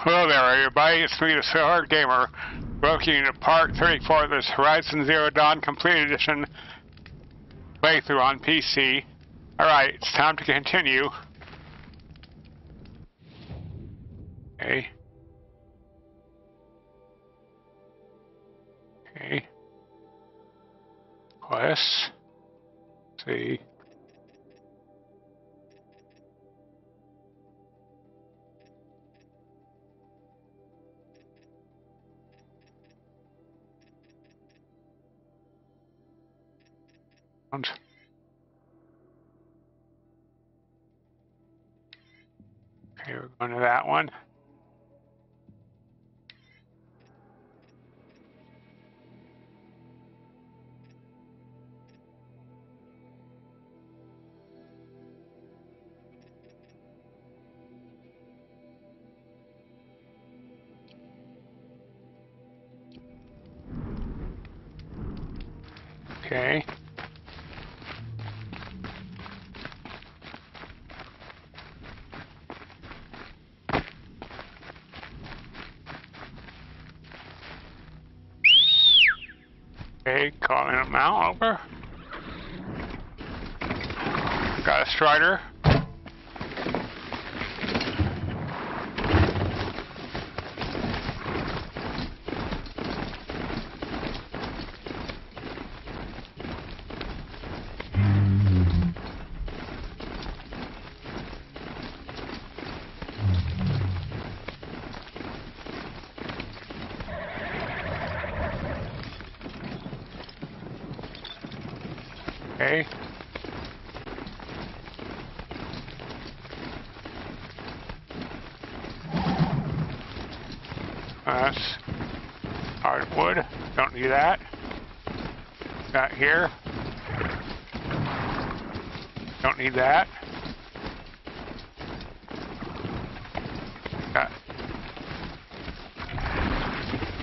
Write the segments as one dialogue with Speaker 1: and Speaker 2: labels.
Speaker 1: Hello there, everybody. It's me, the Silver Gamer. Welcome to part 34 of this Horizon Zero Dawn Complete Edition playthrough on PC. Alright, it's time to continue. Okay. Okay. Quest. see. Okay, we're going to that one. Strider. Here. Don't need that.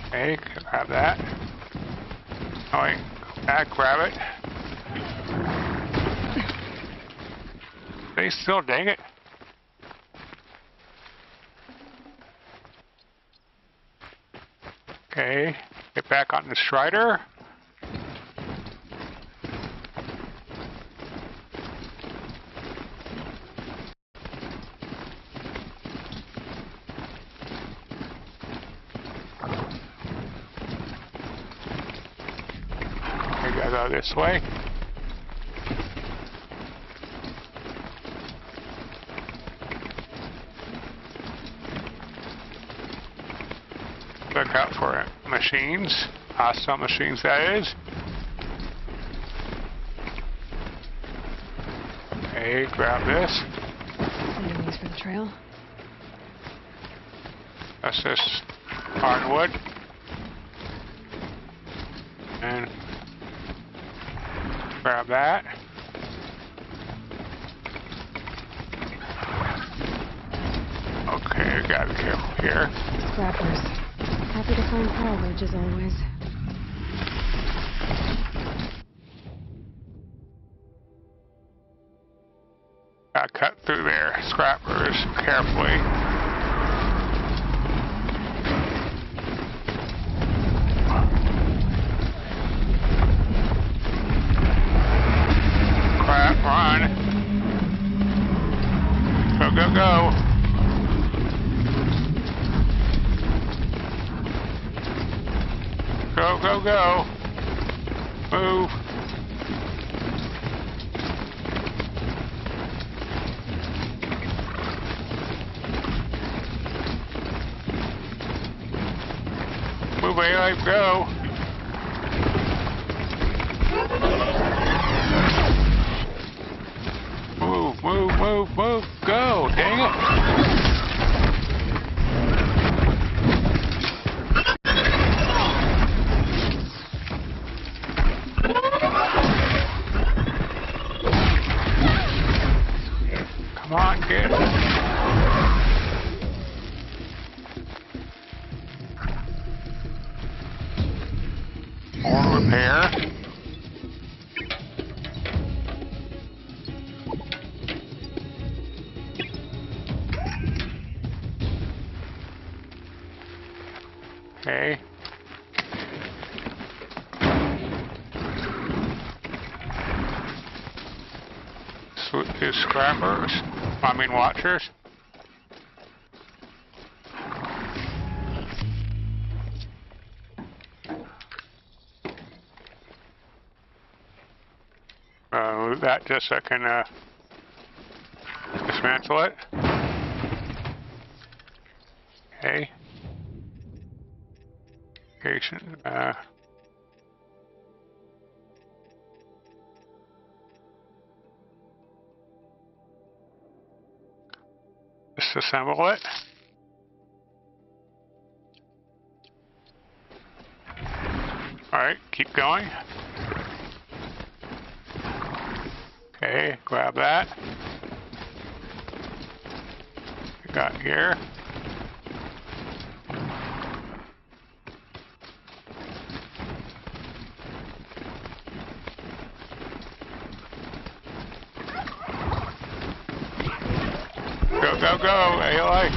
Speaker 1: Okay, grab that. Oh, wait, go back, grab it. Stay still, dang it. Okay, get back on the Strider. Okay, gotta go this way. Look out for it. machines, hostile machines that is. Okay, grab this.
Speaker 2: Enemies for the trail.
Speaker 1: That's this hardwood. And grab that. Okay, gotta be careful here.
Speaker 2: Scrappers. Happy to find salvage as always.
Speaker 1: Gotta cut through there. Scrappers, carefully. Scrappers? I mean watchers. Uh, that just so I can uh, dismantle it. Alright, keep going. Okay, grab that. Got here. Go, go, go, ALA.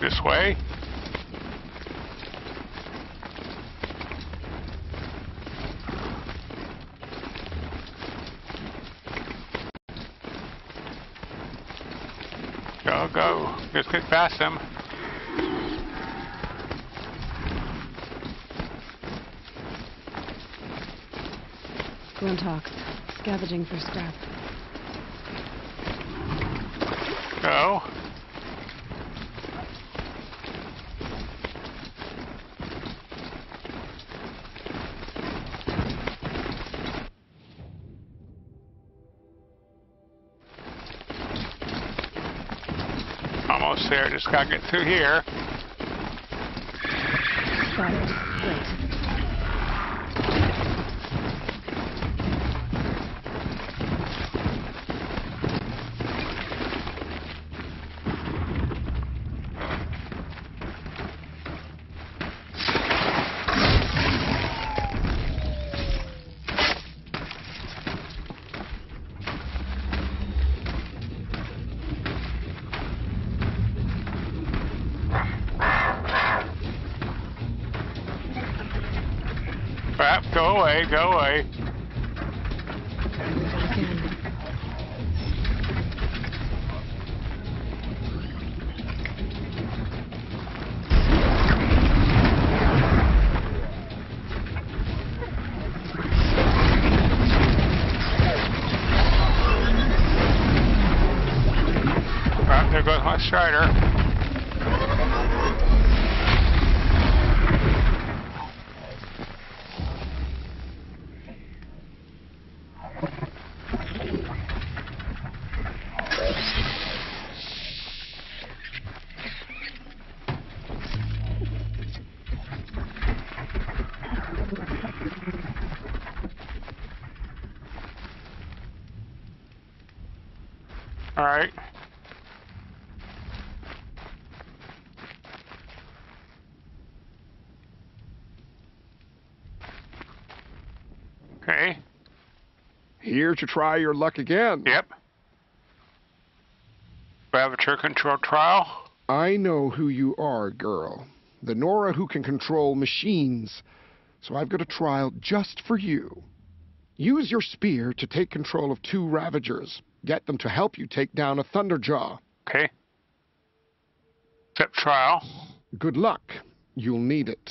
Speaker 1: This way. Go, go. Past.
Speaker 2: Glinthawks. Scavenging for scrap.
Speaker 1: Go. Just gotta get through here.
Speaker 2: Got it. Great.
Speaker 1: Crap, go away, go away.
Speaker 2: Again.
Speaker 1: Crap, there goes my strider. Alright. Okay.
Speaker 3: Here to try your luck again.
Speaker 1: Yep. Ravager control trial.
Speaker 3: I know who you are, girl. The Nora who can control machines. So I've got a trial just for you. Use your spear to take control of two Ravagers. Get them to help you take down a Thunderjaw.
Speaker 1: Okay. Accept trial.
Speaker 3: Good luck. You'll need it.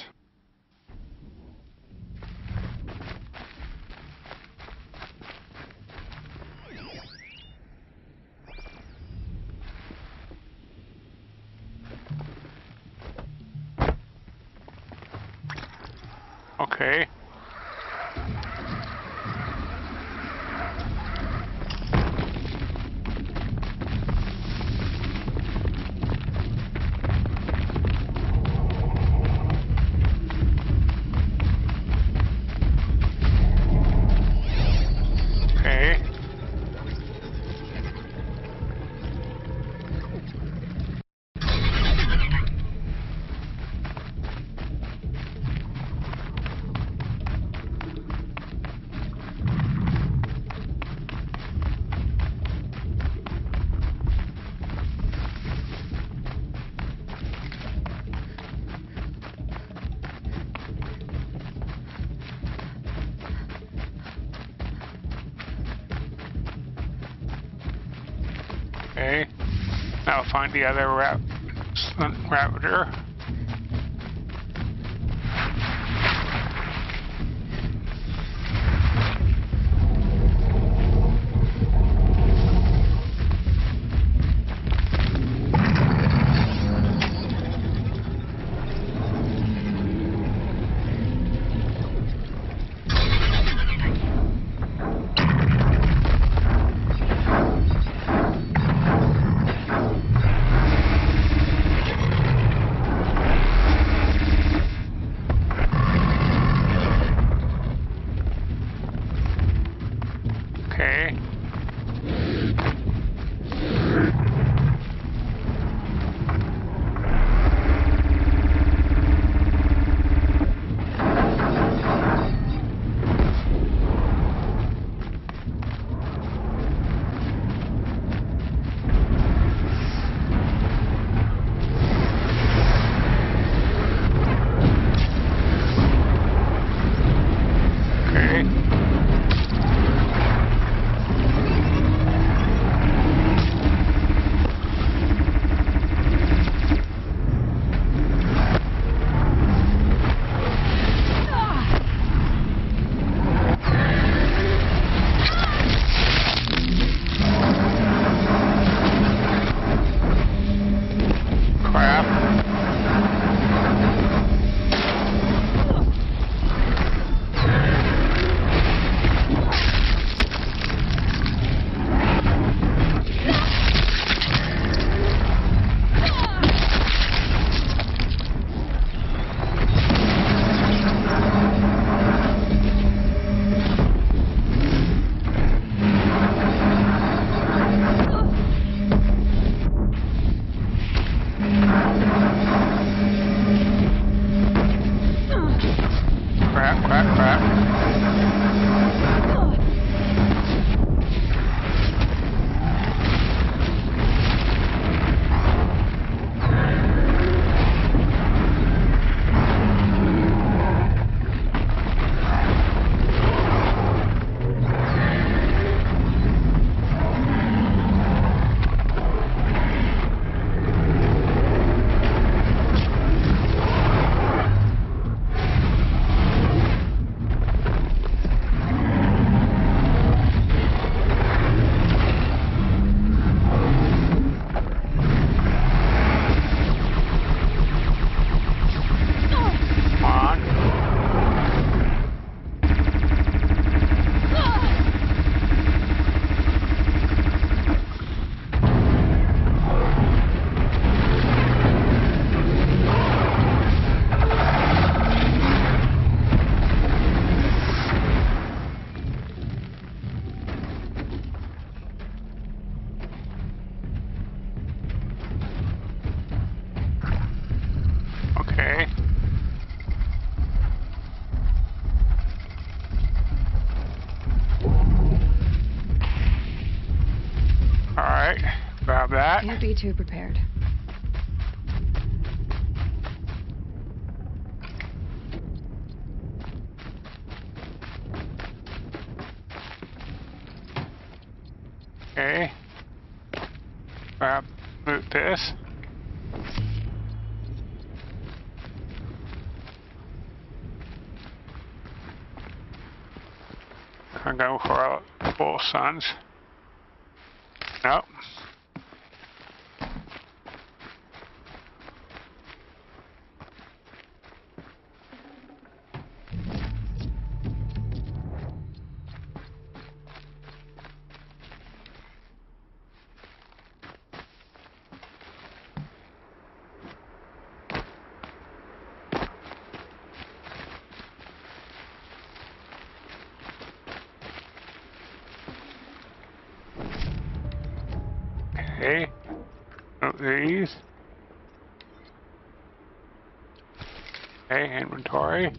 Speaker 1: Find the other rap Ravager.
Speaker 2: Be too prepared.
Speaker 1: Okay. Grab, loot this. I'm going for a full suns. Nope. Okay. Note these. Okay, inventory.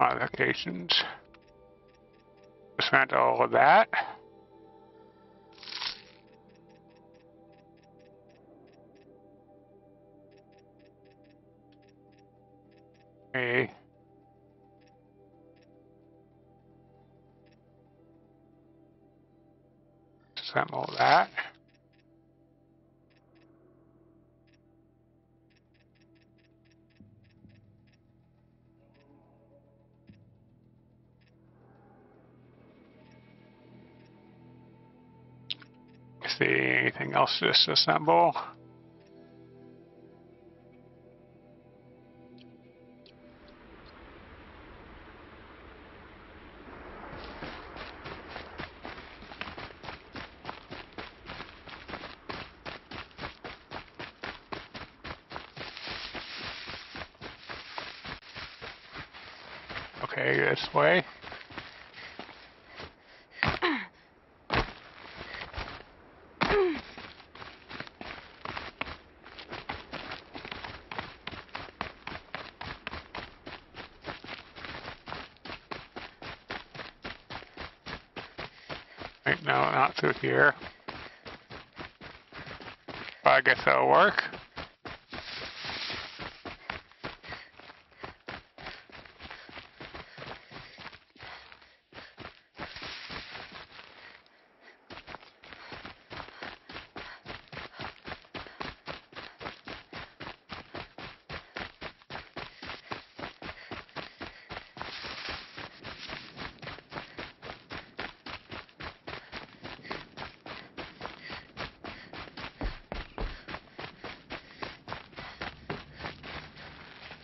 Speaker 1: Modifications. Spent all of that. Anything else to disassemble. Okay, this way. Wait, no, not through here. I guess that'll work.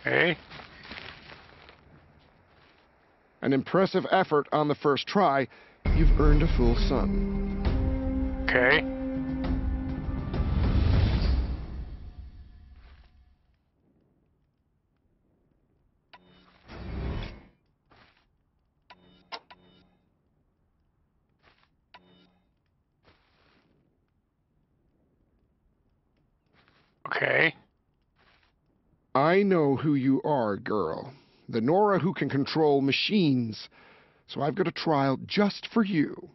Speaker 1: Okay.
Speaker 3: An impressive effort on the first try. You've earned a full sun.
Speaker 1: Okay. Okay.
Speaker 3: Girl. The Nora who can control machines. So I've got a trial just for you.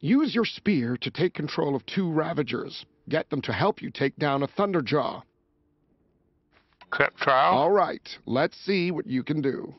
Speaker 3: Use your spear to take control of two Ravagers. Get them to help you take down a Thunderjaw.
Speaker 1: Accept trial.
Speaker 3: All right, let's see what you can do.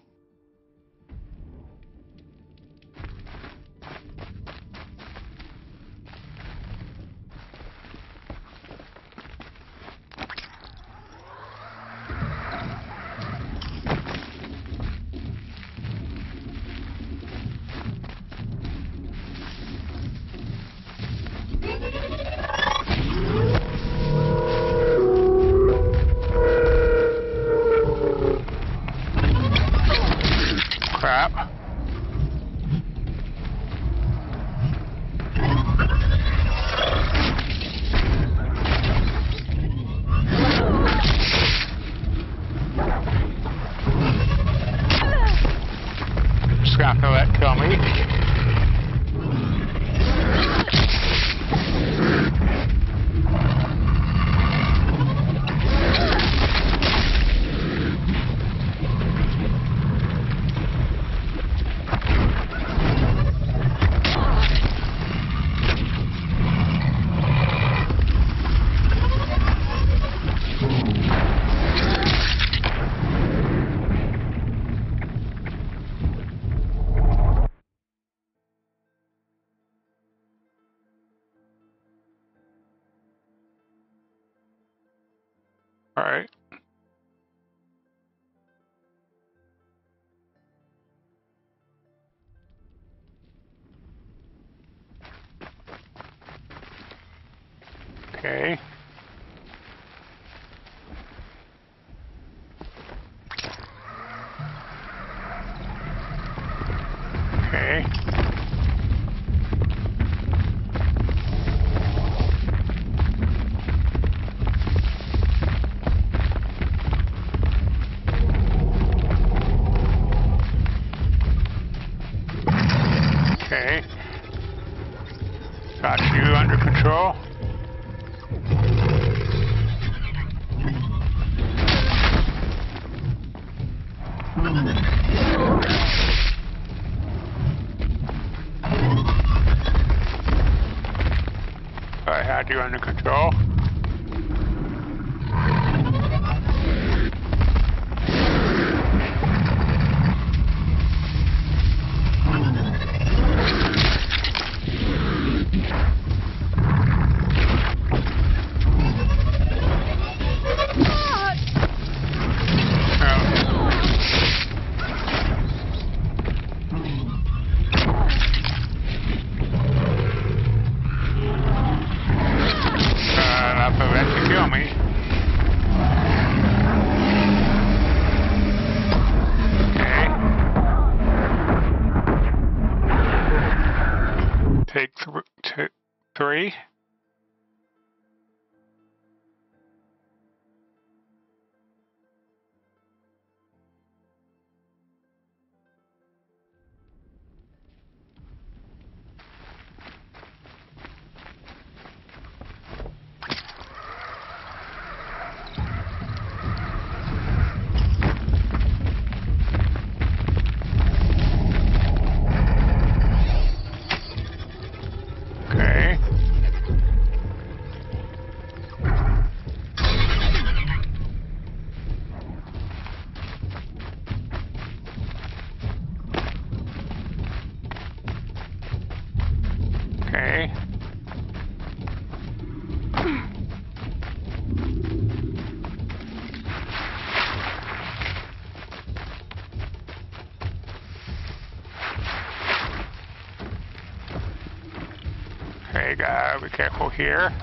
Speaker 1: Gotta be careful here.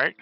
Speaker 1: Right.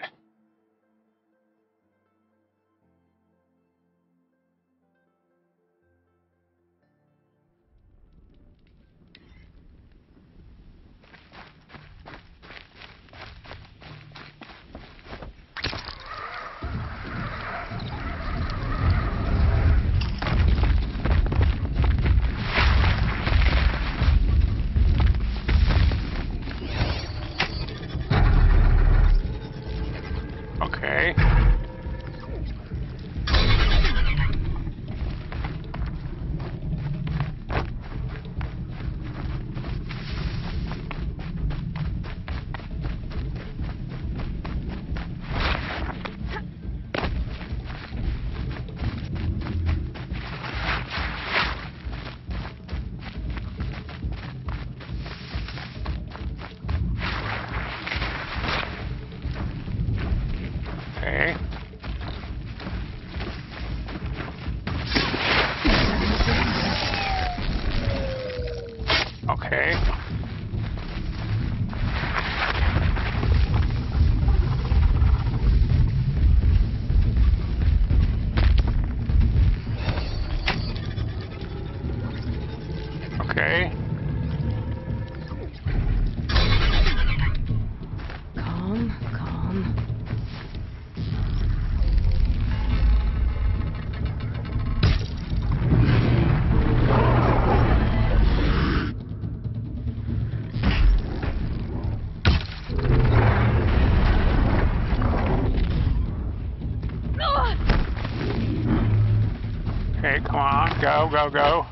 Speaker 1: Go, go, go.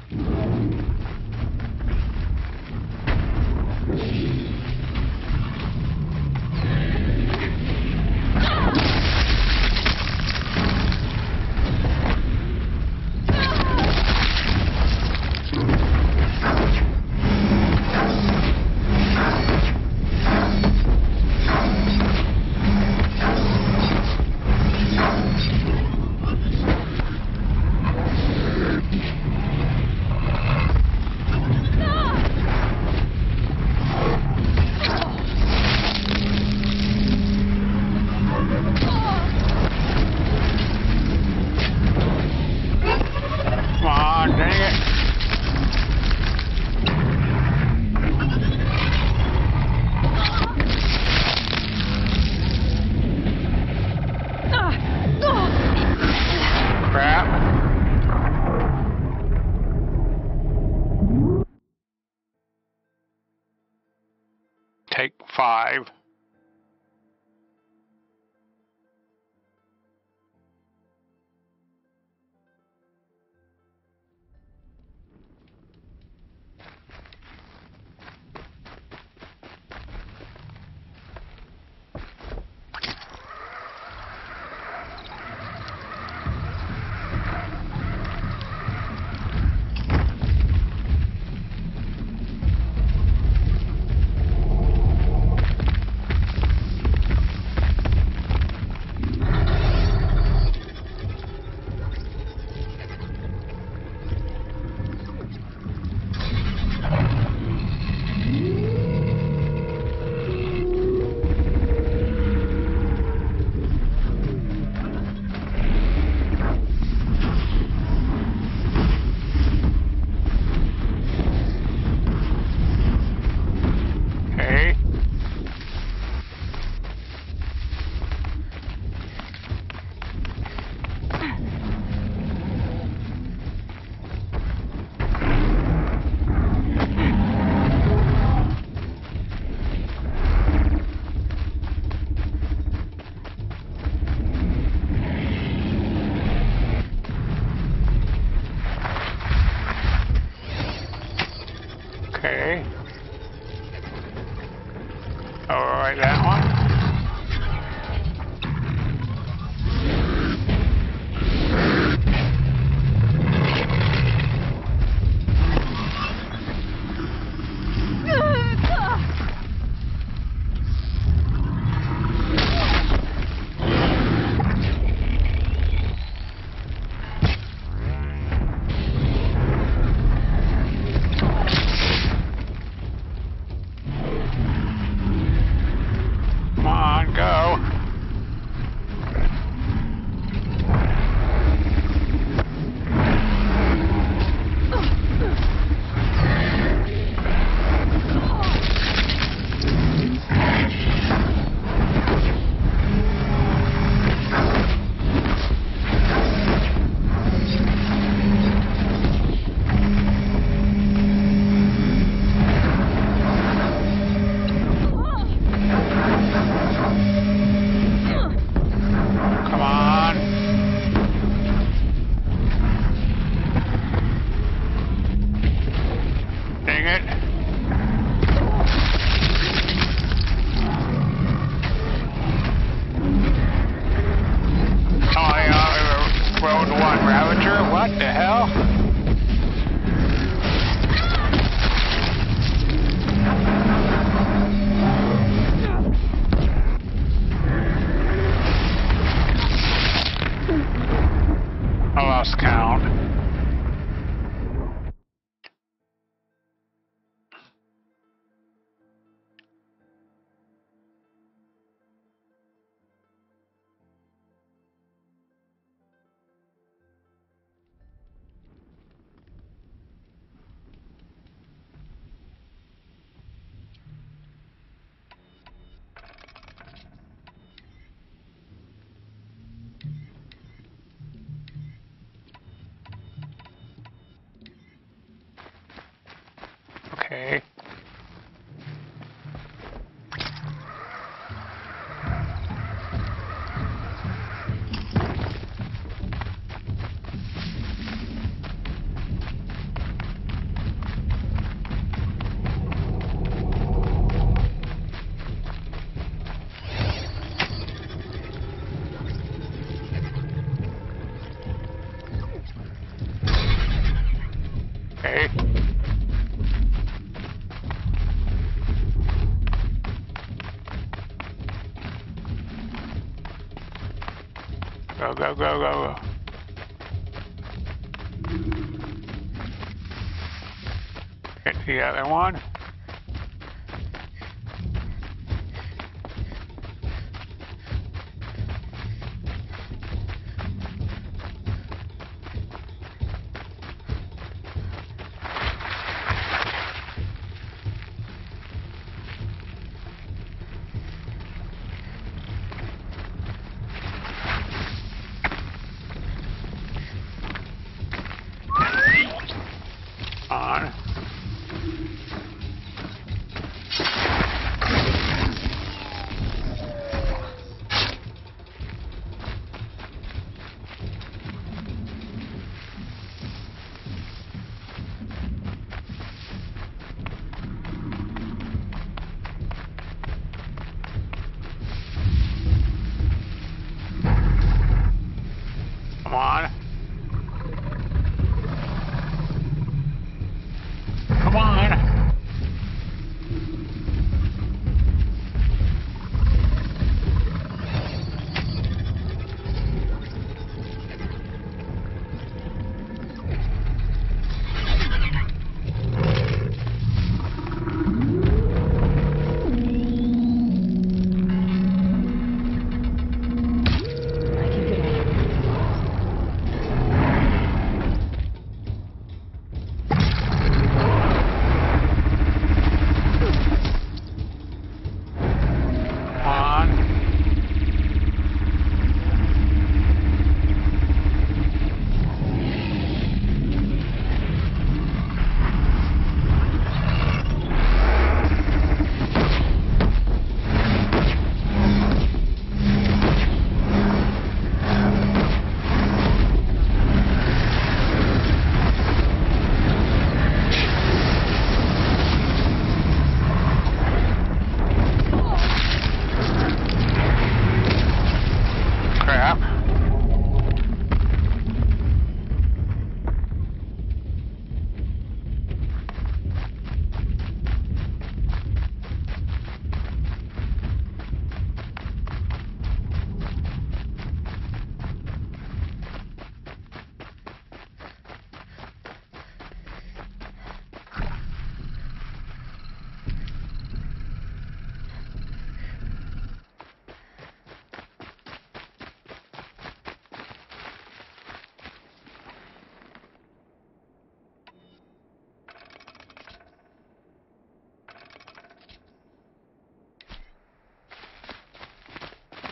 Speaker 1: Go, go, go, go. Get the other one.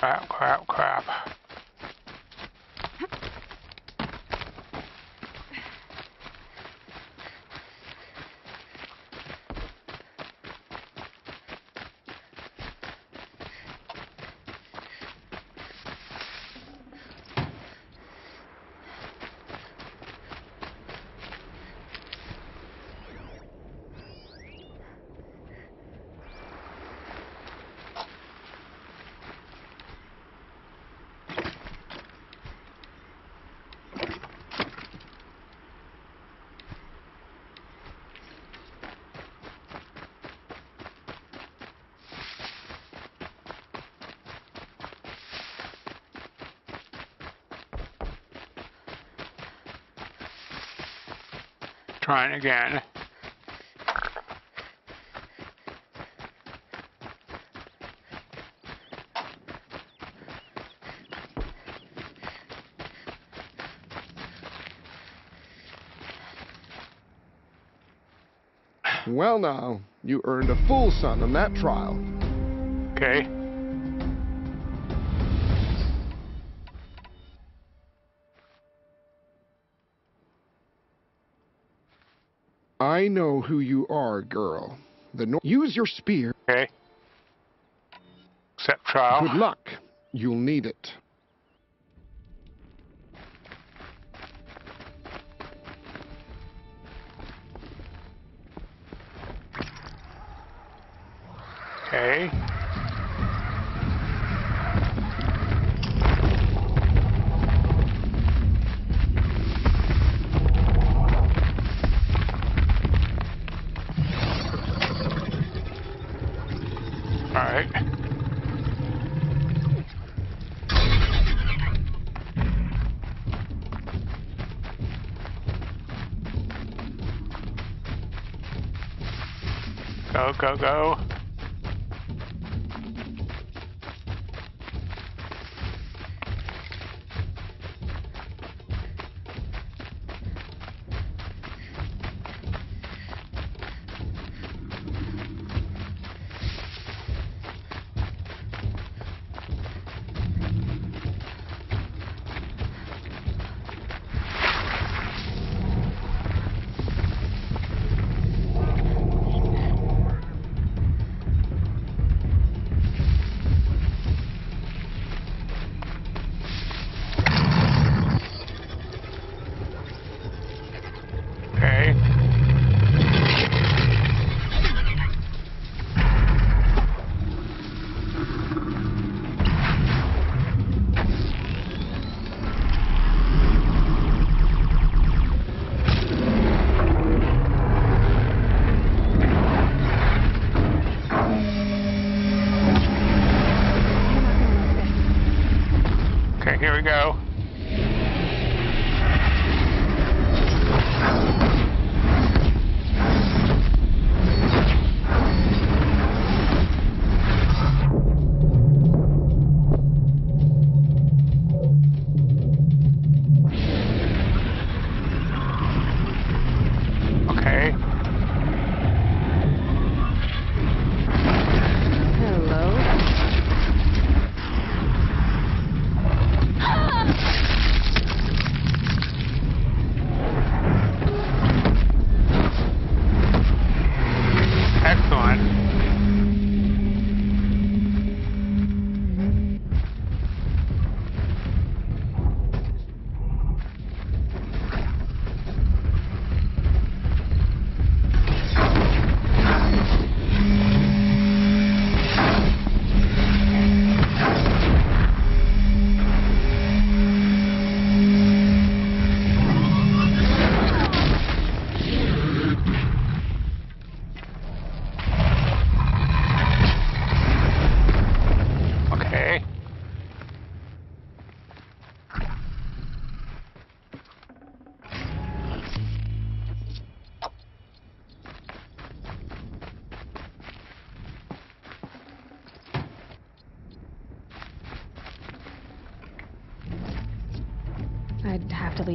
Speaker 1: Crap, crap, crap. Trying again.
Speaker 3: Well now, you earned a full sun on that trial.
Speaker 1: Okay.
Speaker 3: Know who you are, girl. The Nor- Use your spear.
Speaker 1: Okay. Accept trial.
Speaker 3: Good luck. You'll need it.
Speaker 1: Go,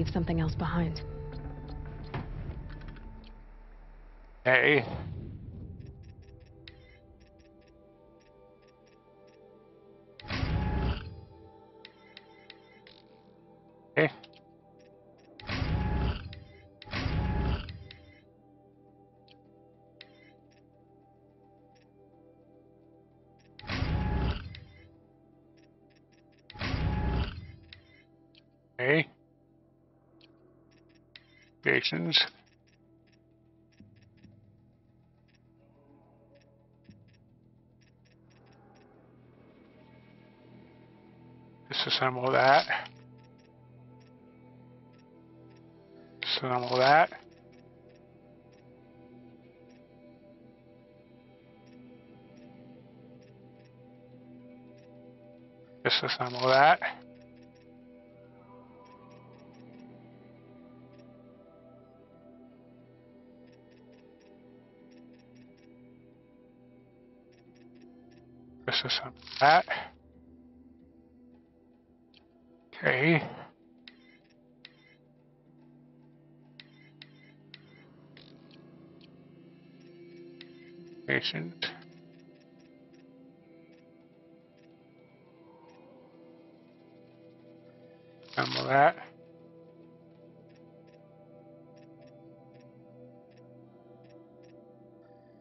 Speaker 2: leave something else behind.
Speaker 1: Okay. Stations. Disassemble that. Disassemble that. Disassemble that. Disassemble that. Okay. Patient. Assemble that.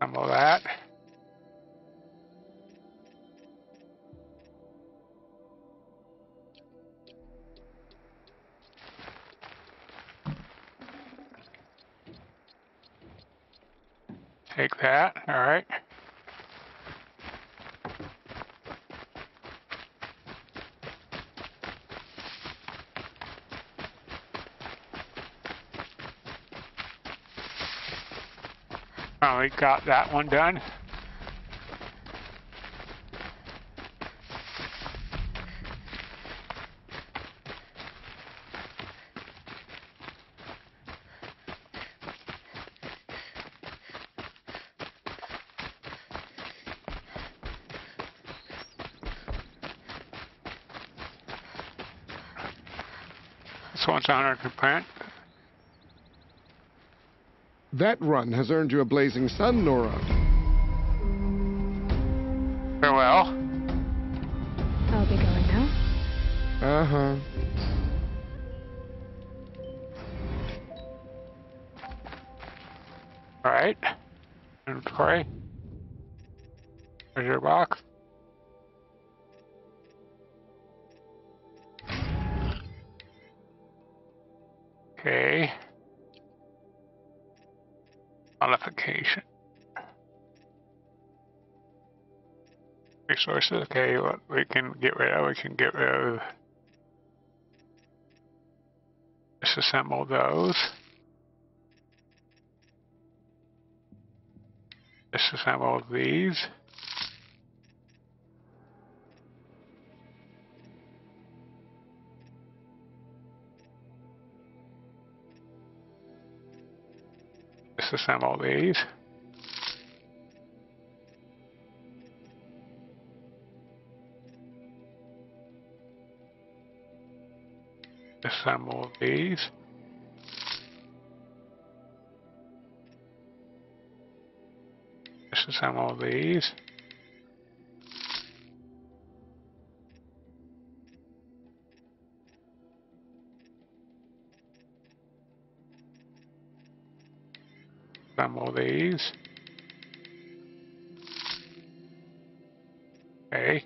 Speaker 1: Assemble that. That, alright. Finally got that one done. This one's print.
Speaker 3: That run has earned you a blazing sun, Nora.
Speaker 1: Farewell.
Speaker 2: I'll be going now.
Speaker 3: Uh-huh.
Speaker 1: Resources, okay, what we can get rid of, we can get rid of. Disassemble those. Disassemble these. Disassemble these. Assemble these. Some more of these. Some more of these. Okay,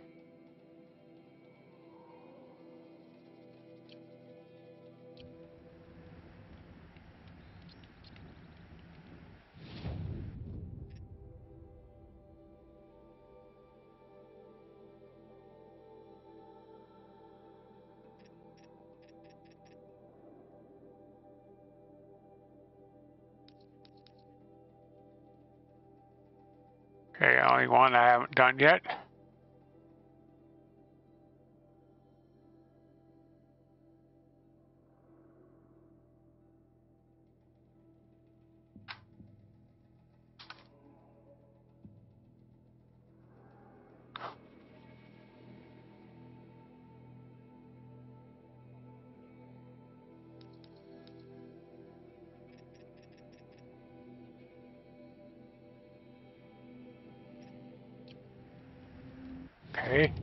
Speaker 1: yet. Okay.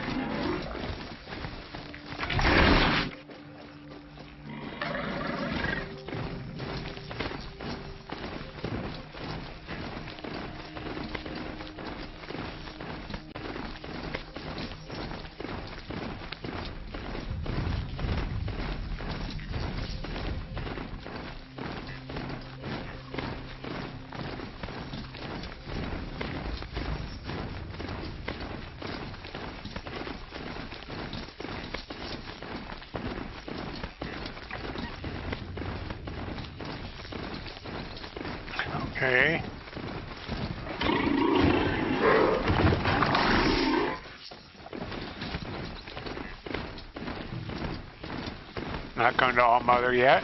Speaker 1: Going to All Mother yet.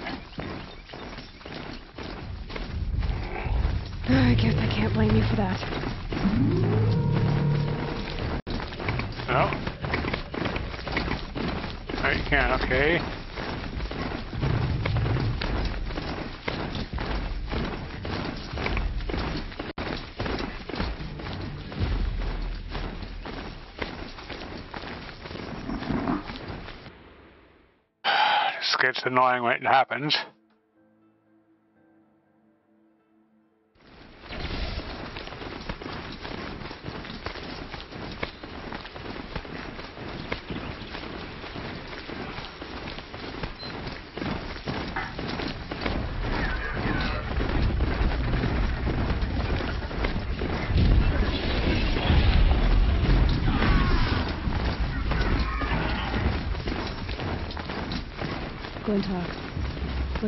Speaker 1: Gets annoying when it happens.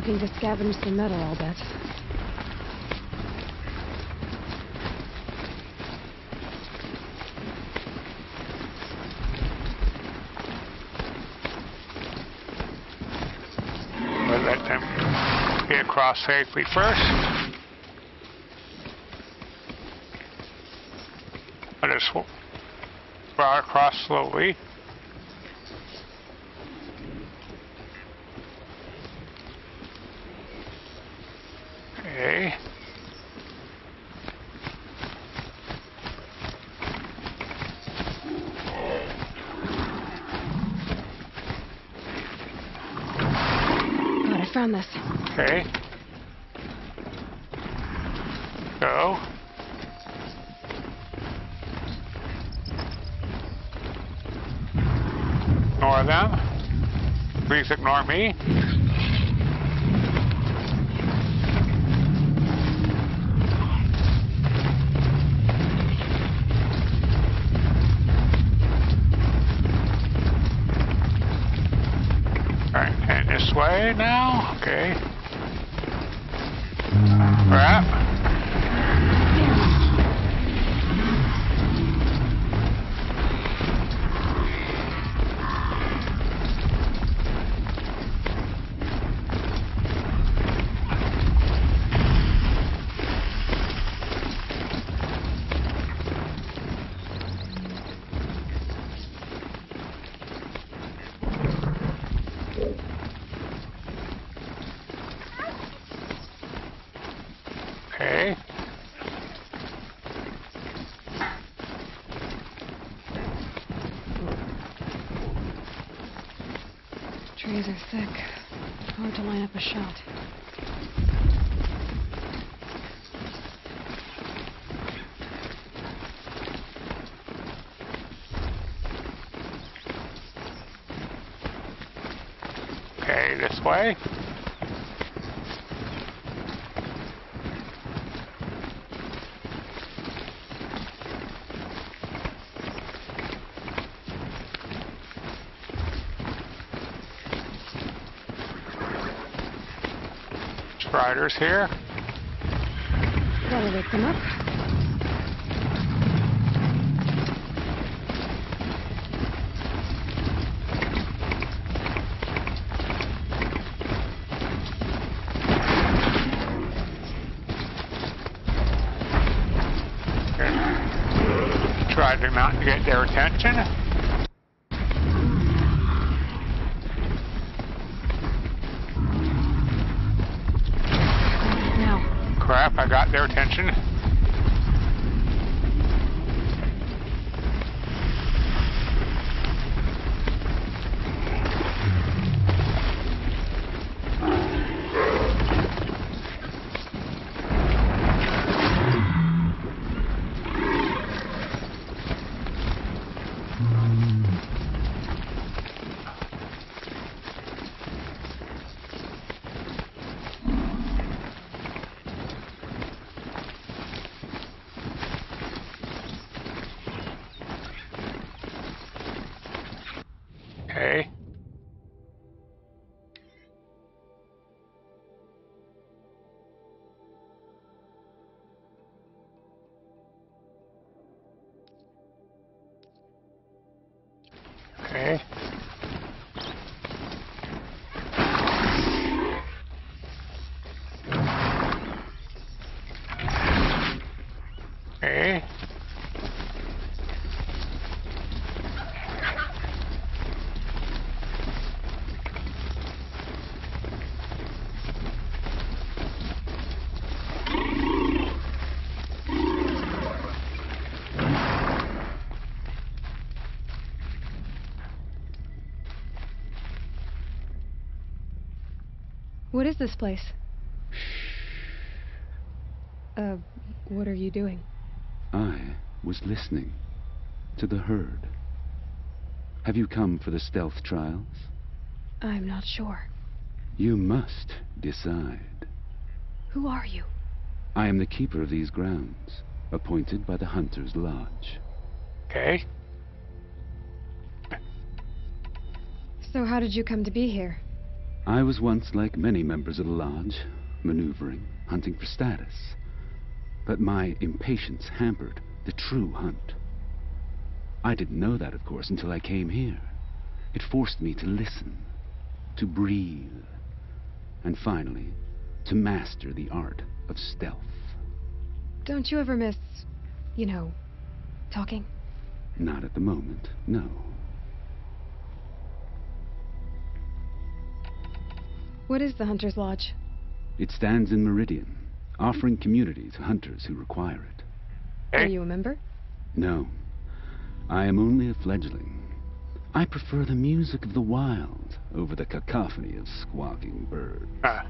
Speaker 2: Looking to scavenge some metal, I'll bet.
Speaker 1: We'll let them get across safely first. Let us w- draw across slowly. Way. Striders here.
Speaker 2: That'll wake them up.
Speaker 1: Their attention.
Speaker 2: What is this place? Uh, what are you doing?
Speaker 4: I was listening to the herd. Have you come for the stealth trials?
Speaker 2: I'm not sure.
Speaker 4: You must decide.
Speaker 2: Who are you?
Speaker 4: I am the keeper of these grounds, appointed by the Hunter's Lodge.
Speaker 1: Okay.
Speaker 2: So how did you come to be here?
Speaker 4: I was once like many members of the Lodge, maneuvering, hunting for status. But my impatience hampered the true hunt. I didn't know that, of course, until I came here. It forced me to listen, to breathe, and finally, to master the art of stealth.
Speaker 2: Don't you ever miss, you know, talking?
Speaker 4: Not at the moment, no.
Speaker 2: What is the Hunter's Lodge?
Speaker 4: It stands in Meridian, offering community to hunters who require it.
Speaker 2: Are you a member?
Speaker 4: No, I am only a fledgling. I prefer the music of the wild over the cacophony of squawking birds.
Speaker 1: Ah.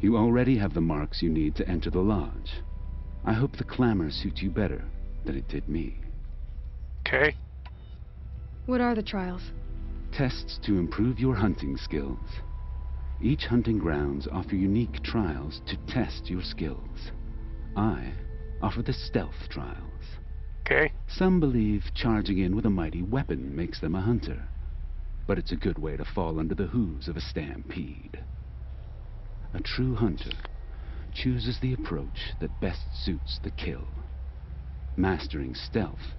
Speaker 4: You already have the marks you need to enter the lodge. I hope the clamor suits you better than it did me.
Speaker 1: okay.
Speaker 2: What are the trials?
Speaker 4: Tests to improve your hunting skills. Each hunting grounds offer unique trials to test your skills. I offer the stealth trials.
Speaker 1: Okay.
Speaker 4: Some believe charging in with a mighty weapon makes them a hunter. But it's a good way to fall under the hooves of a stampede. A true hunter chooses the approach that best suits the kill. Mastering stealth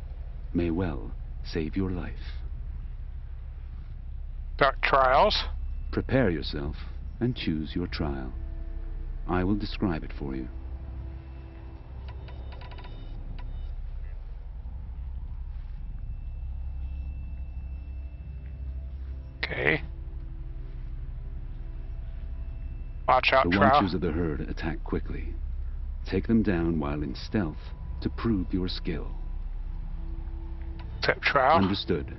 Speaker 4: may well save your life.
Speaker 1: Start trials.
Speaker 4: Prepare yourself and choose your trial. I will describe it for you.
Speaker 1: Okay. Watch out,
Speaker 4: The
Speaker 1: trial.
Speaker 4: watchers of the herd attack quickly. Take them down while in stealth to prove your skill.
Speaker 1: Step trial.
Speaker 4: Understood.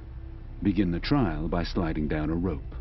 Speaker 4: Begin the trial by sliding down a rope.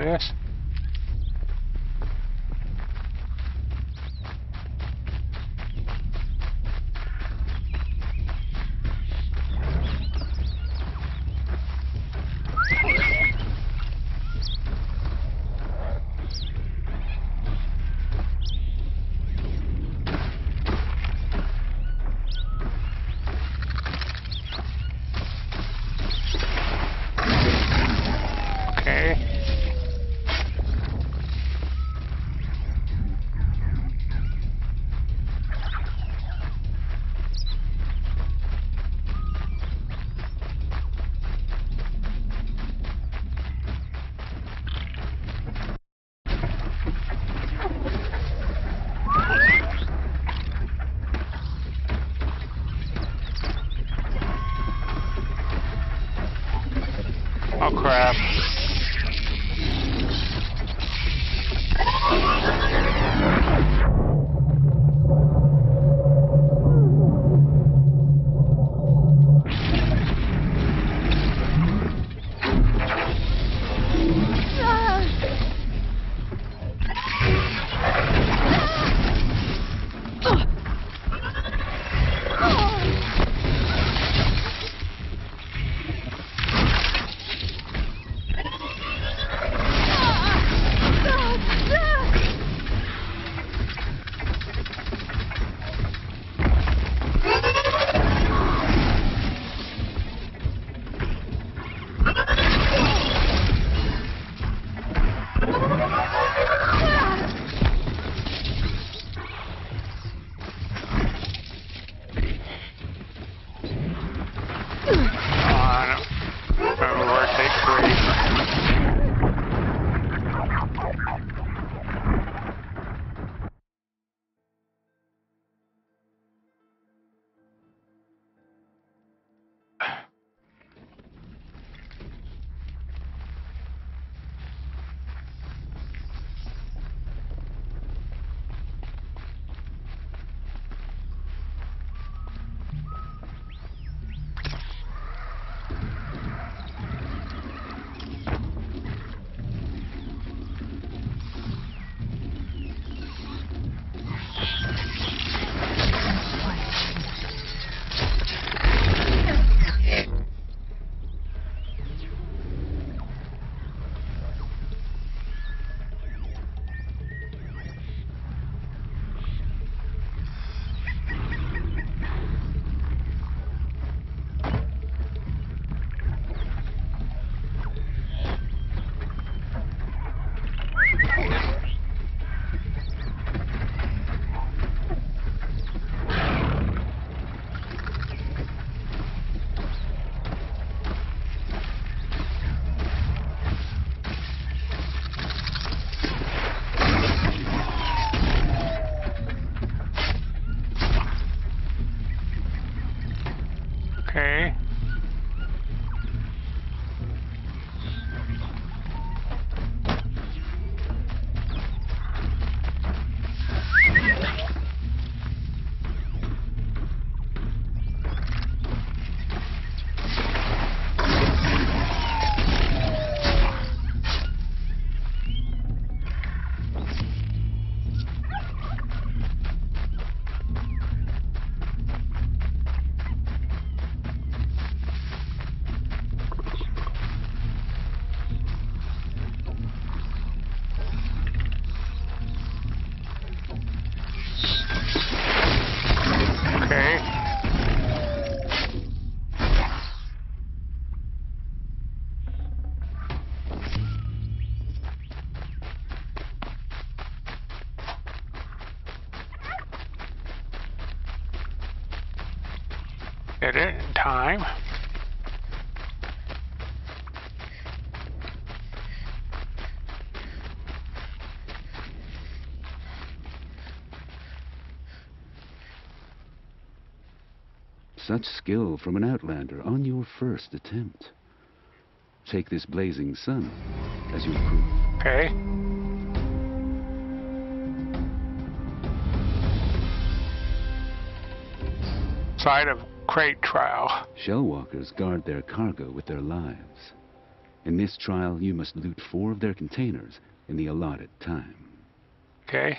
Speaker 1: This. Did it in time.
Speaker 4: Such skill from an outlander on your first attempt. Take this blazing sun as your proof.
Speaker 1: Okay. Side of crate trial.
Speaker 4: Shellwalkers guard their cargo with their lives. In this trial, you must loot four of their containers in the allotted time.
Speaker 1: Okay.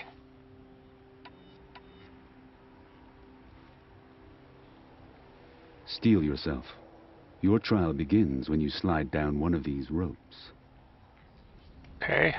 Speaker 4: Steel yourself. Your trial begins when you slide down one of these ropes.
Speaker 1: Okay.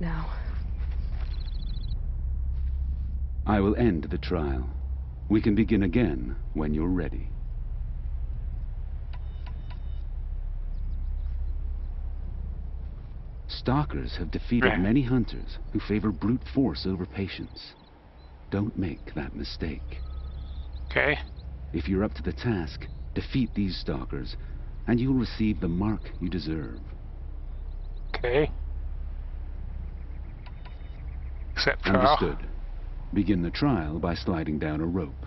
Speaker 2: Quiet now.
Speaker 4: I will end the trial. We can begin again when you're ready. Stalkers have defeated many hunters who favor brute force over patience. Don't make that mistake.
Speaker 1: Okay.
Speaker 4: If you're up to the task, defeat these stalkers, and you'll receive the mark you deserve.
Speaker 1: Okay.
Speaker 4: Understood. Begin the trial by sliding down a rope.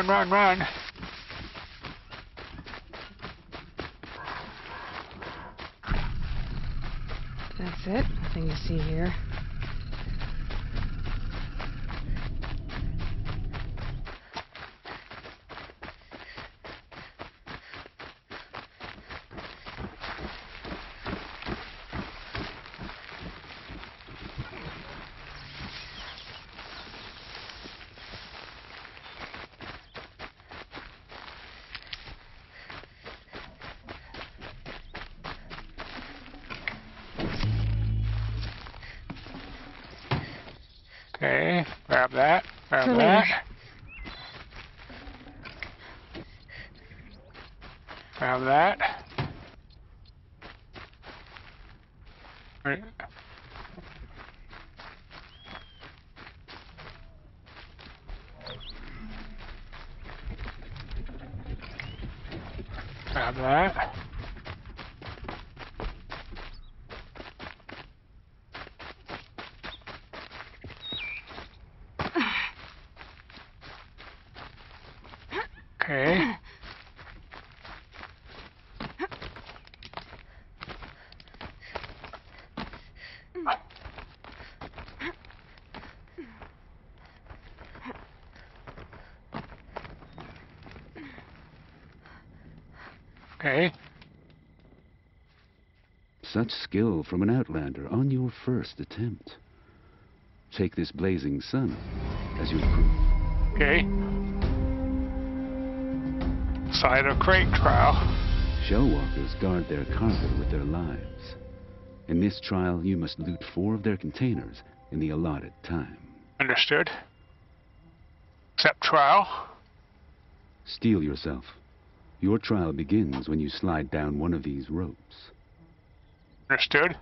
Speaker 1: Run, run, run, run.
Speaker 2: That's it. Nothing to see here.
Speaker 1: Okay, grab that, grab
Speaker 2: For
Speaker 1: that.
Speaker 2: later.
Speaker 1: Grab that. Right. Grab that. Okay. Okay.
Speaker 4: Such skill from an outlander on your first attempt. Take this blazing sun as your proof.
Speaker 1: Okay. Side of crate trial.
Speaker 4: Shellwalkers guard their cargo with their lives. In this trial, you must loot four of their containers in the allotted time.
Speaker 1: Understood. Accept trial.
Speaker 4: Steel yourself. Your trial begins when you slide down one of these ropes.
Speaker 1: Understood.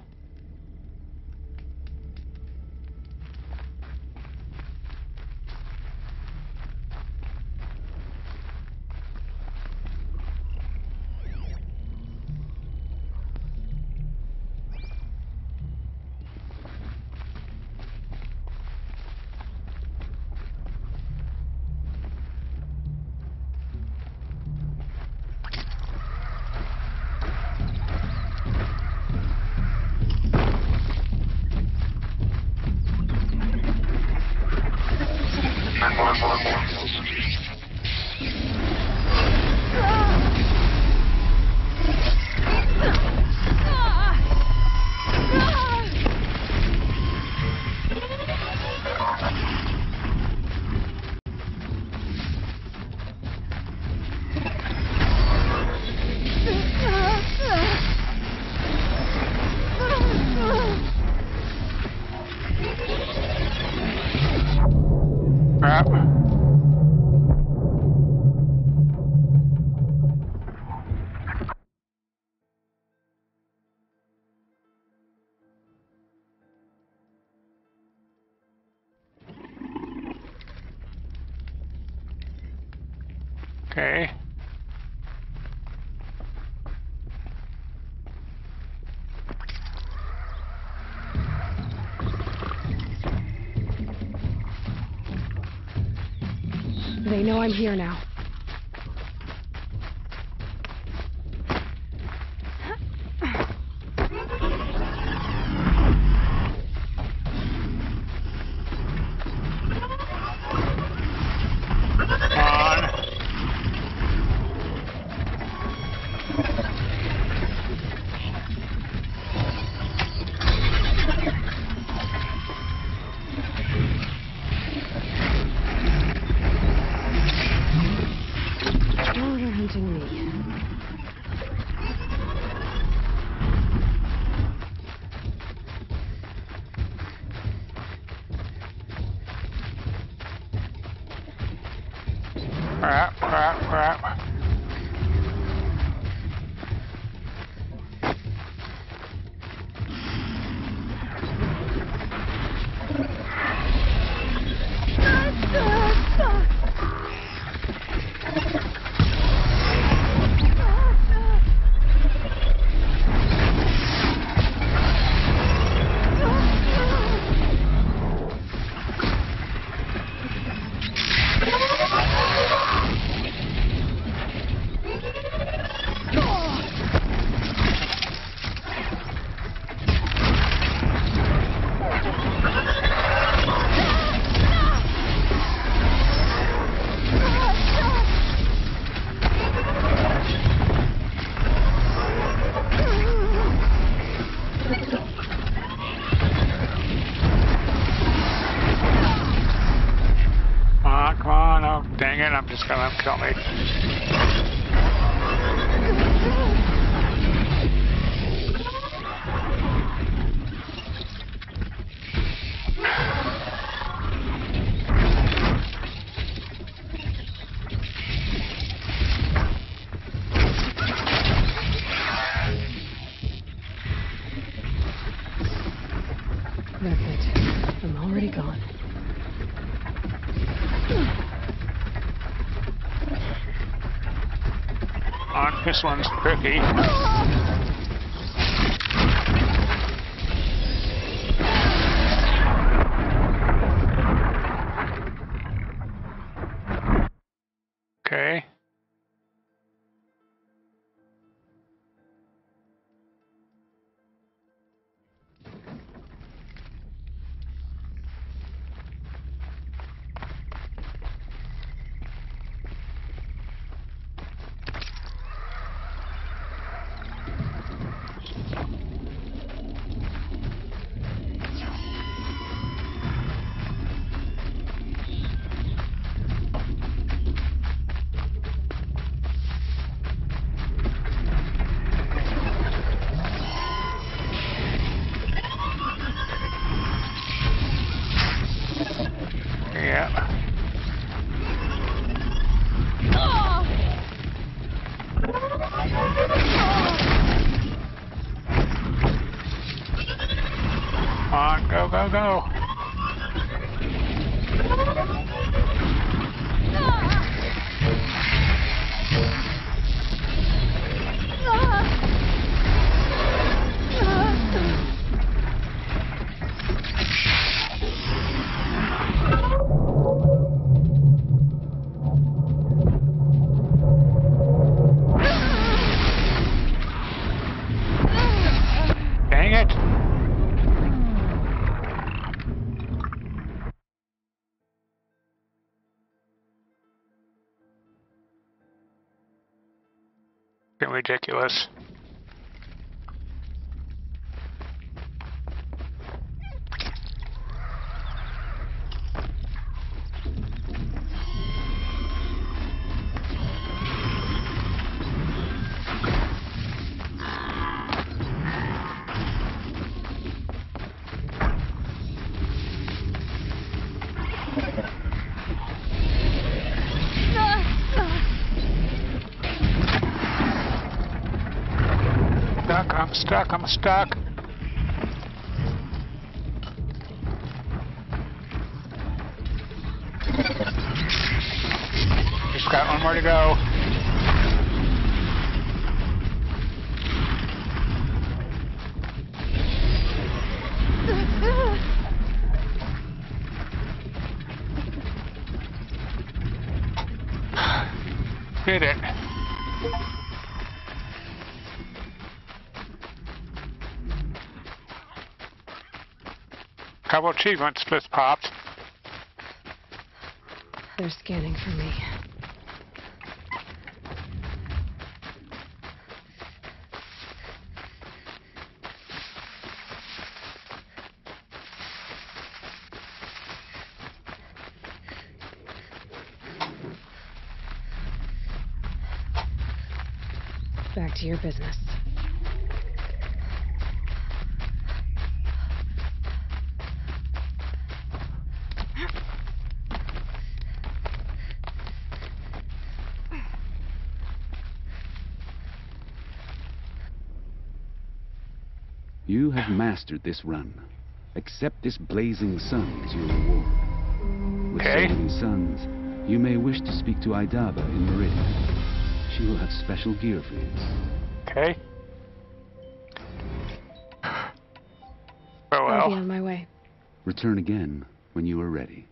Speaker 1: Crap, crap, crap. This one's tricky. Getting Stuck, I'm stuck, Couple achievements just popped.
Speaker 2: They're scanning for me. Back to your business.
Speaker 4: You have mastered this run. Accept this blazing sun as your reward. With
Speaker 1: Okay.
Speaker 4: so many suns, you may wish to speak to Idaba in Meridian. She will have special gear for you.
Speaker 1: Okay. Oh
Speaker 2: I'll be on my way.
Speaker 4: Return again when you are ready.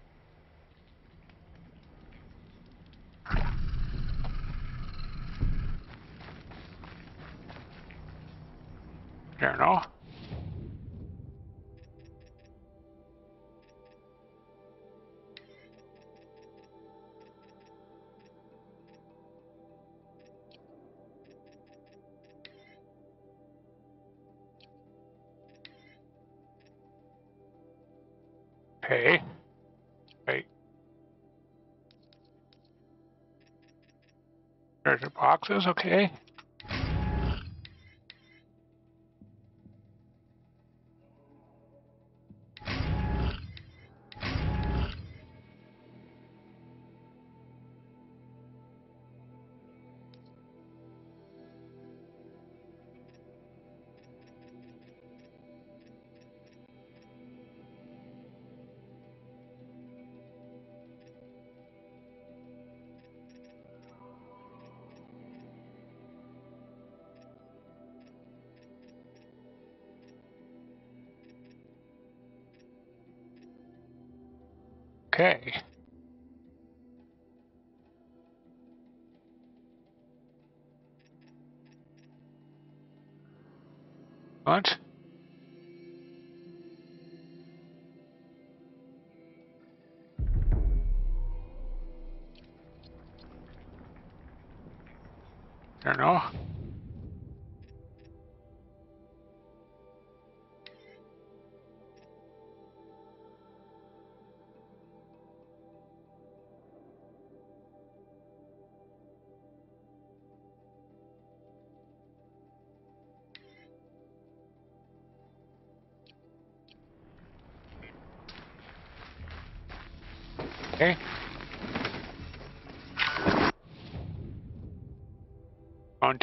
Speaker 1: looks
Speaker 2: okay. Okay. What? I don't know.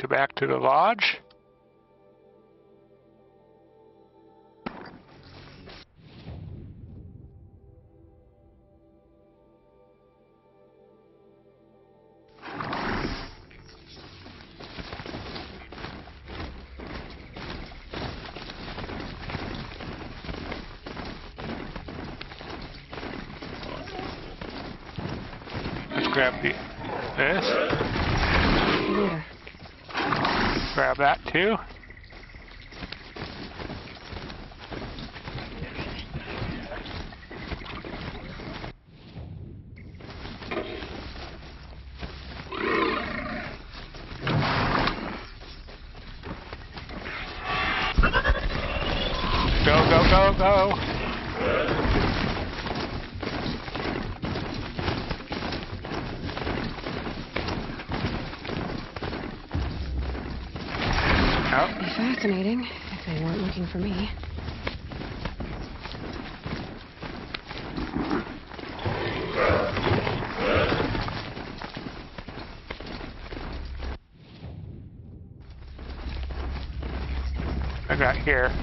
Speaker 2: to back to the lodge. grab the
Speaker 1: here.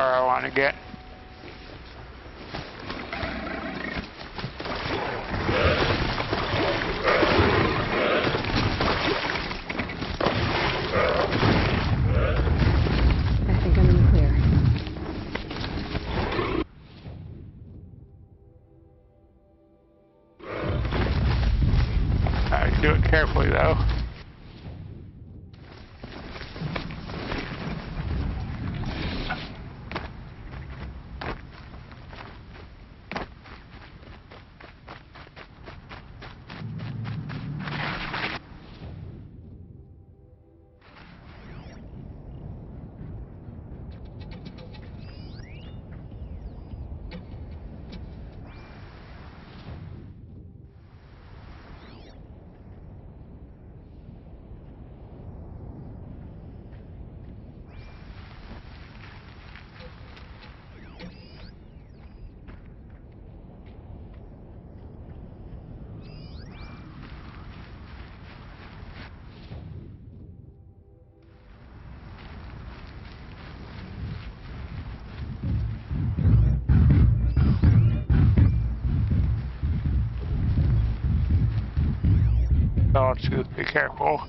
Speaker 1: Sawtooth, be careful.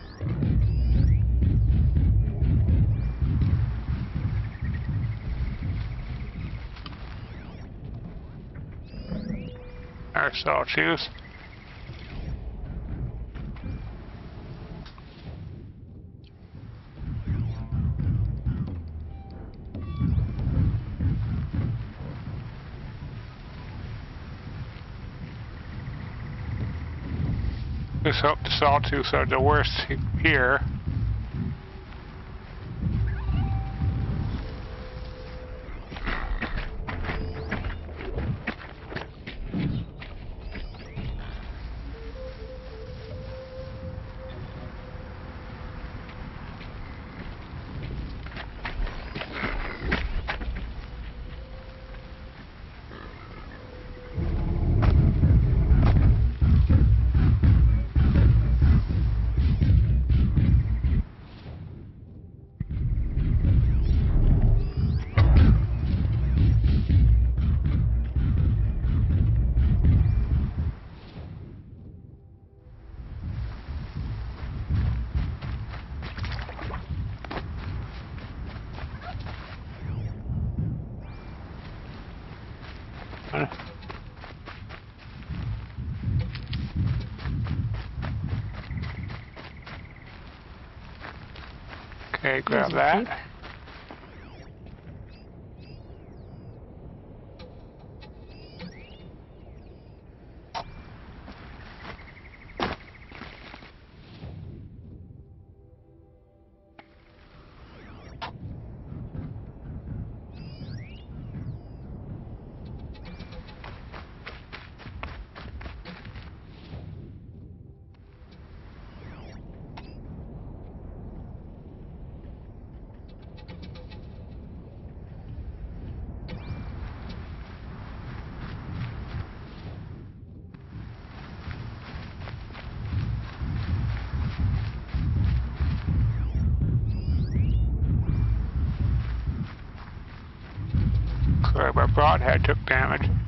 Speaker 1: There's Sawtooth. Sawtooths are the worst here. Grab that. My broadhead took damage.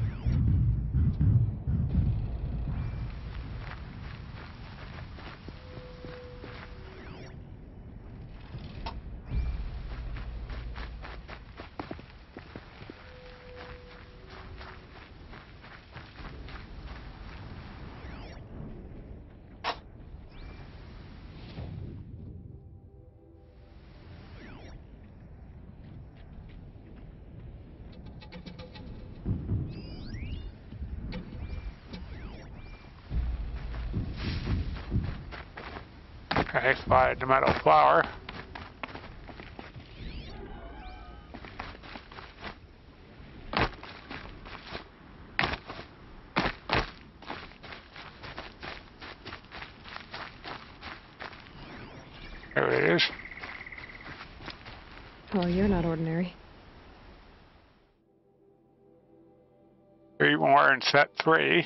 Speaker 1: The metal flower. There it is.
Speaker 2: Well, you're not ordinary.
Speaker 1: Three more in set three.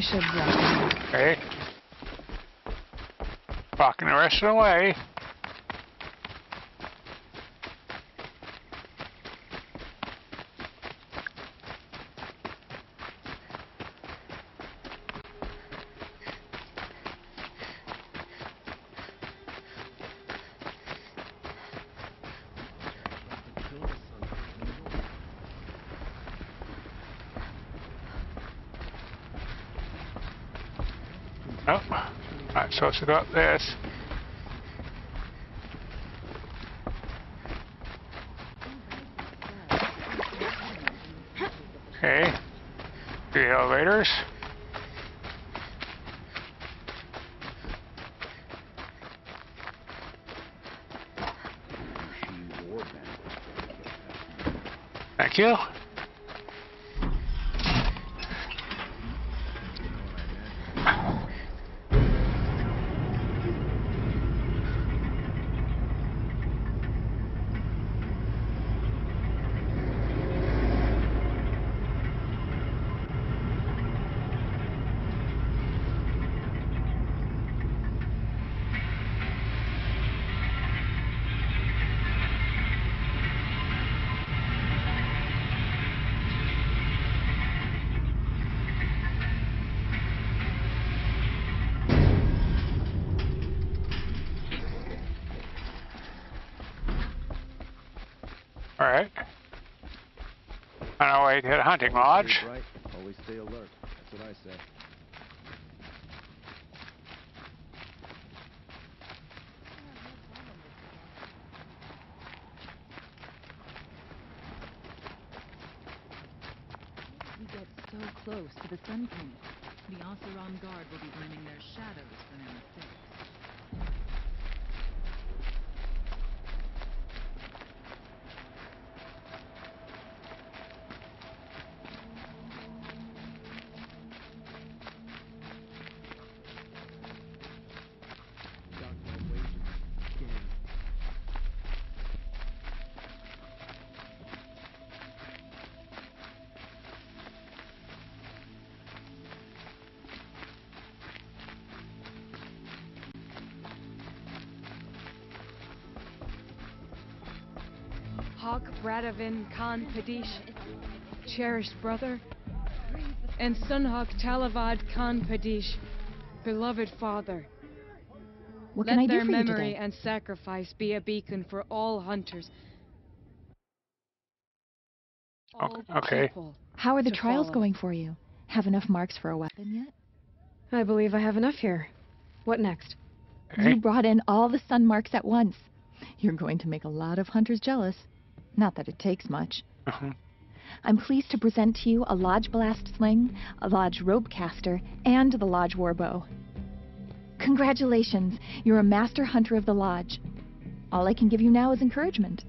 Speaker 5: I should rest.
Speaker 6: Okay. Walking the rest of the way. Nope. Not supposed to go up this. To hunting lodge.
Speaker 5: Hawk Khane Padish, cherished brother, and Sunhawk Talavad Khane Padish, beloved father.
Speaker 7: What
Speaker 5: Let
Speaker 7: can I do
Speaker 5: their
Speaker 7: for you
Speaker 5: memory
Speaker 7: today?
Speaker 5: and sacrifice be a beacon for all hunters. All
Speaker 6: okay.
Speaker 7: How are the trials
Speaker 5: follow.
Speaker 7: going for you? Have enough marks for a weapon yet?
Speaker 5: I believe I have enough here. What next?
Speaker 6: Okay.
Speaker 7: You brought in all the sun marks at once. You're going to make a lot of hunters jealous. Not that it takes much.
Speaker 6: Mhm.
Speaker 7: I'm pleased to present to you a Lodge Blast Sling, a Lodge Rope Caster, and the Lodge Warbow. Congratulations, you're a master hunter of the Lodge. All I can give you now is encouragement.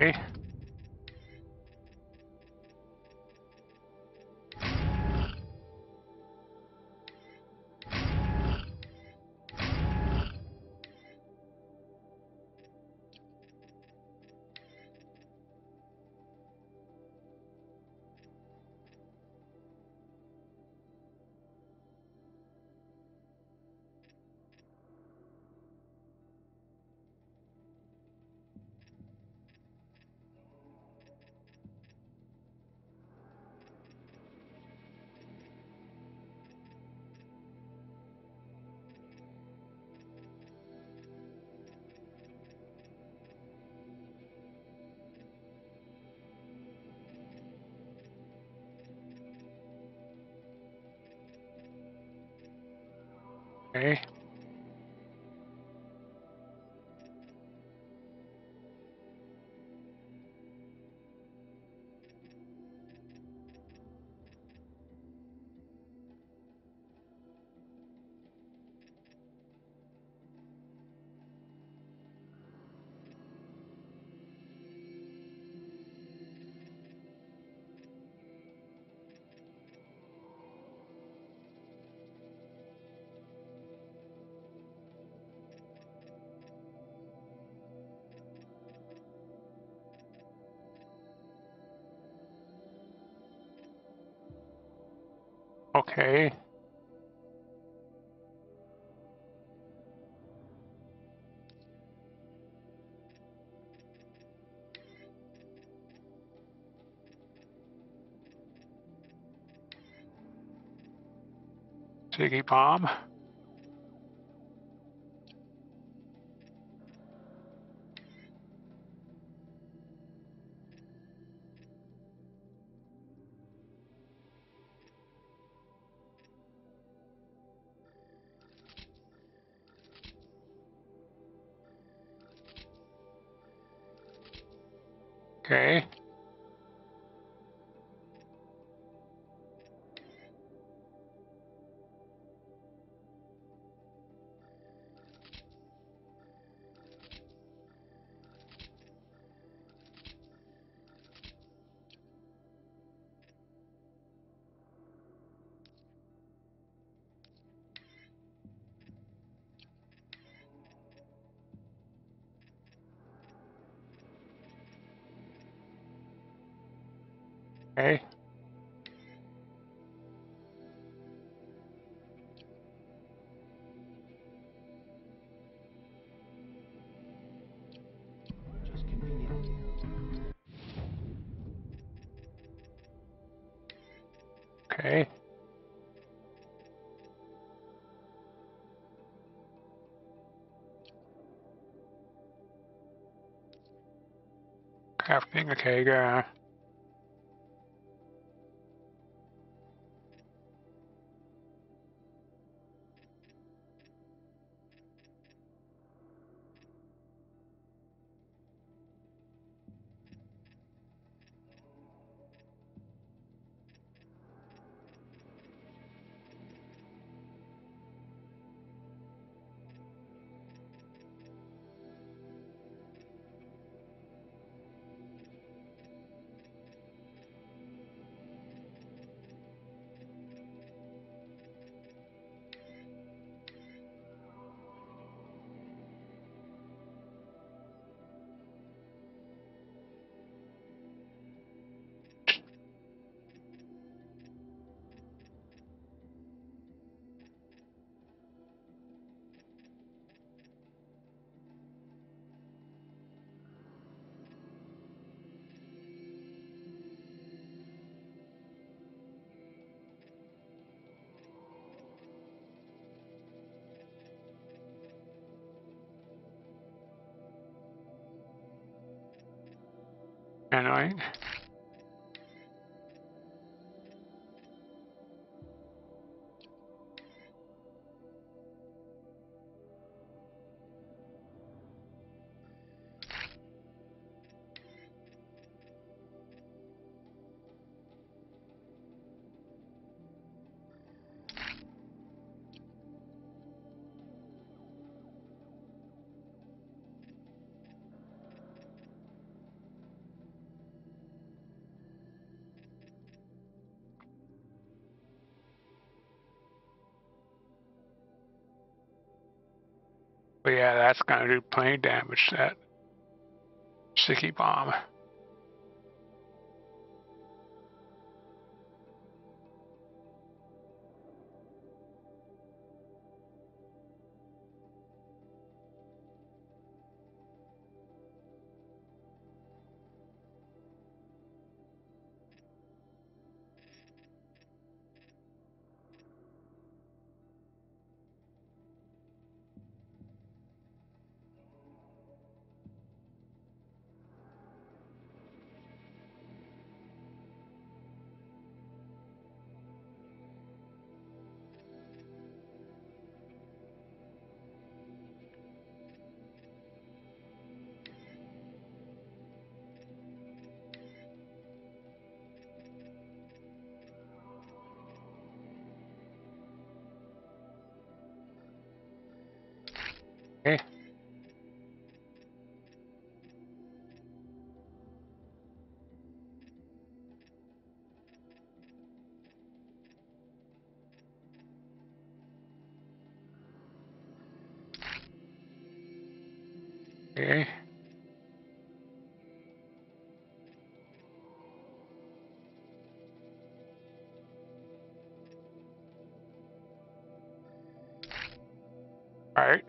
Speaker 6: Okay. Okay. Okay.
Speaker 1: Sticky bomb. Crafting, okay, uh, annoying. But yeah, that's gonna do plenty damage, that sticky bomb. All right.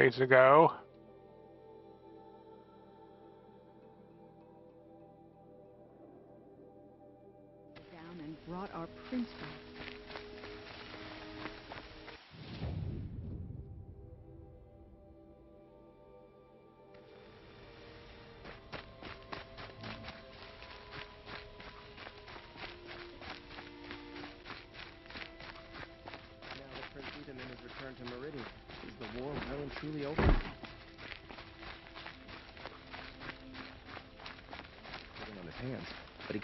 Speaker 1: Ways to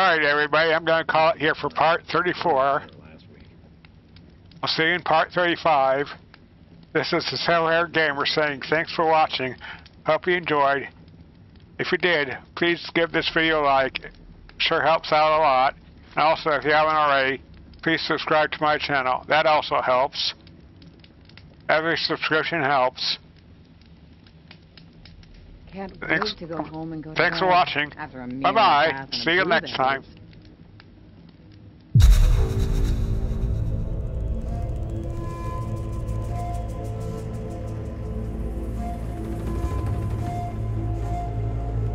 Speaker 1: Alright, everybody, I'm going to call it here for part 34.
Speaker 8: Last week.
Speaker 1: I'll see you in part 35. This is the Silver Gamer saying thanks for watching. Hope you enjoyed. If you did, please give this video a like. It sure helps out a lot. And also, if you haven't already, please subscribe to my channel. That also helps. Every subscription helps.
Speaker 6: Can't
Speaker 1: Thanks-
Speaker 6: to go home and go to
Speaker 1: thanks for
Speaker 6: bed
Speaker 1: watching.
Speaker 6: After a
Speaker 1: Bye-bye.
Speaker 6: bath and a
Speaker 1: See you next time.